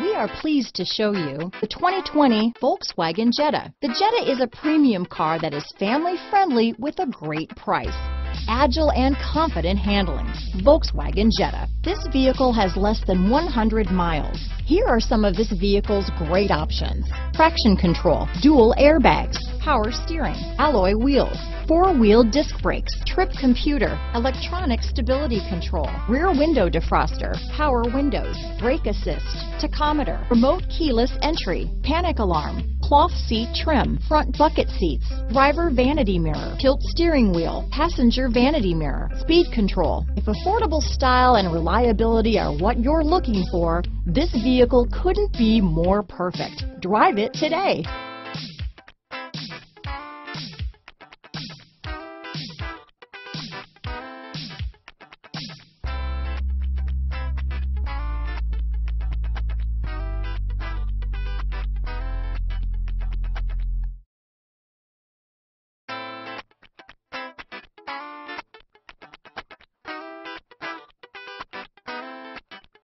We are pleased to show you the 2020 Volkswagen Jetta. The Jetta is a premium car that is family friendly with a great price. Agile and confident handling. Volkswagen Jetta. This vehicle has less than 100 miles. Here are some of this vehicle's great options. Traction control, dual airbags, power steering, alloy wheels, four-wheel disc brakes, trip computer, electronic stability control, rear window defroster, power windows, brake assist, tachometer, remote keyless entry, panic alarm, cloth seat trim, front bucket seats, driver vanity mirror, tilt steering wheel, passenger vanity mirror, speed control. If affordable style and reliability are what you're looking for, this vehicle couldn't be more perfect. Drive it today.